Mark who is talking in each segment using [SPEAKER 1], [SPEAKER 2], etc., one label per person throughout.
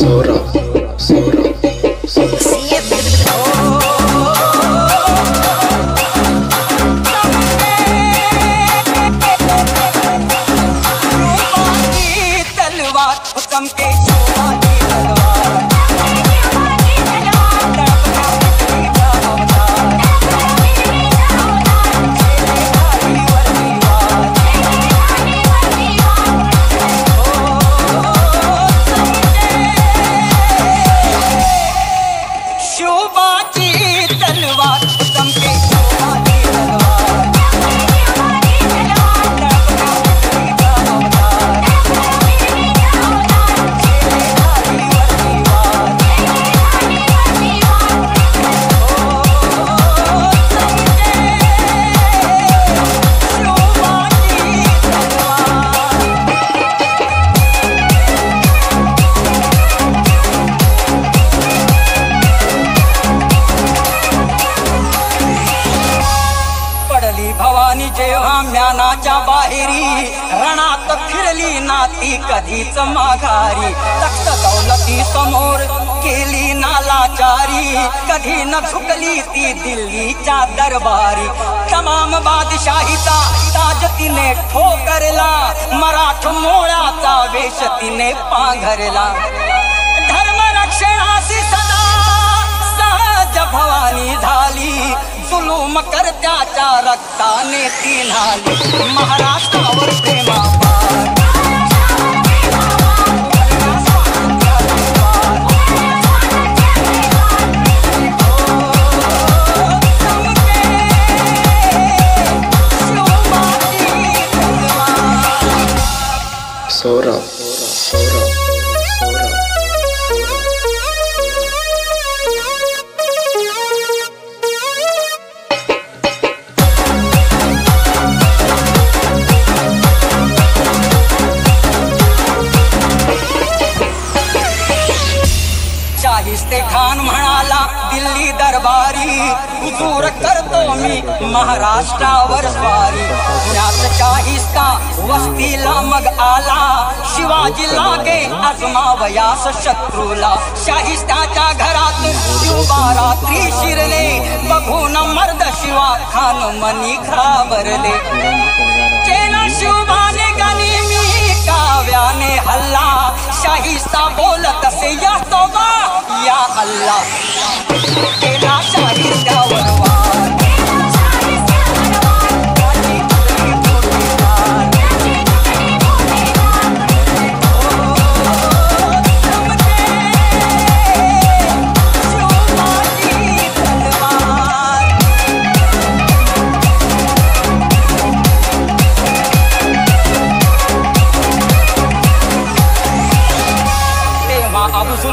[SPEAKER 1] សូរសូរសូរសំគេចូល ज्ञानाच्या बाहेरी रणात फिरली नाती कधीच माघारी. तख्त दौलती समोर केली नालाचारी कधी न झुकली ती दिल्लीच्या दरबारी. तमाम बादशाहीचा ताज तिने ठोकरला. मराठ मोळाचा वेश तिने पांघरला. धर्म रक्षणाशी सदा सहज भवानी झाली. जुलूम करत्याच्या रक्ताने ती न्हाली महाराष्ट्रावर प्रेमापार
[SPEAKER 2] Sora, Sora,
[SPEAKER 1] शाहिस्ते खान म्हणाला दिल्ली दरबारी। हुजूर करतो मी महाराष्ट्रावर स्वारी। पुण्यात शाहिस्ता वस्तीला मग आला। शिवाजी लागे आजमावयास शत्रूला। शाहिस्ताच्या घरात शिवबा रात्री शिरले। बघून मर्द शिवा खान मनी घाबरले। केला शिवबाने काव्याने हल्ला। शाहिस्ता बोलत असे, या तोबा या யா அல்லா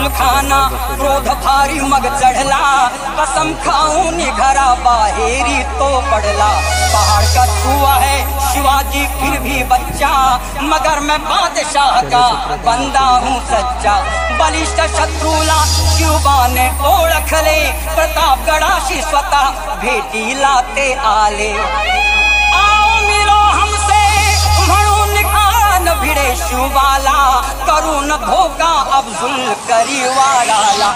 [SPEAKER 1] खाना क्रोध भारी मग चढला कसम खाऊन घरा बाहेरी तो पडला. पहाड़ का छुआ है शिवाजी फिर भी बच्चा मगर मैं बादशाह का बंदा हूँ सच्चा. बलिष्ठ शत्रूला शिवबाने ओळखले प्रतापगडाशी स्वतः भेटी लाते आले. करून धोका
[SPEAKER 3] करी वाला।